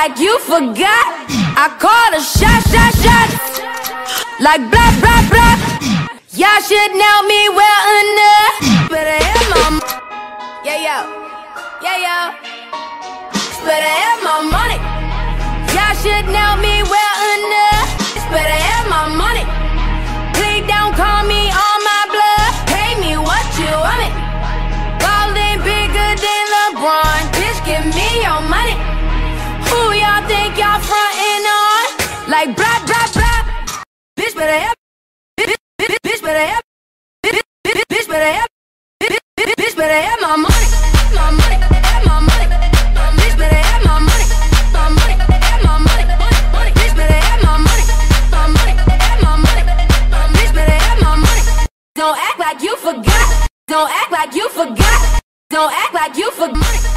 like you forgot. I call a shot, shot, shot. Like blah, blah, blah. Y'all should know me well enough. Better have my Yeah, yo. Yeah, yo. Better have my money. Y'all should know me well Like blah blah blah. Bitch better have. Bitch, better have. Bitch, better have. Bitch, better have my money. My money. Have my money. Bitch better have my money. My money. Have my money. Money. Bitch better have my money. My money. Have my money. Bitch better have my money. Don't act like you forgot. Don't act like you forgot. Don't act like you forgot.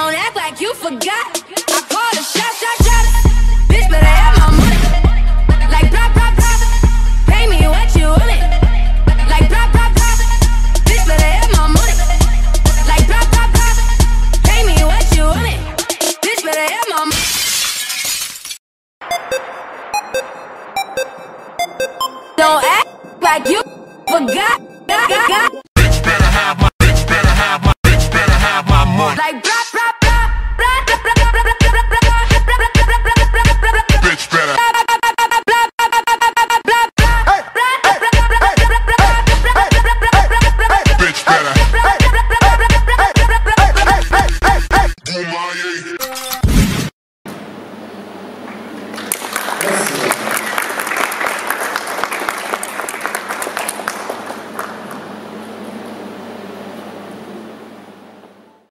Don't act like you forgot. I called a shot, shot, shot. Bitch, better have my money. Like blah, blah, blah. Pay me what you want it. Like blah, blah, blah. Bitch, better have my money. Like blah, blah, blah. Pay me what you want it. Bitch, better have my money. Don't act like you forgot.